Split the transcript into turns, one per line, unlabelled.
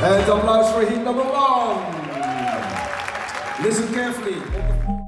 And Applaus for hit number one. Listen carefully.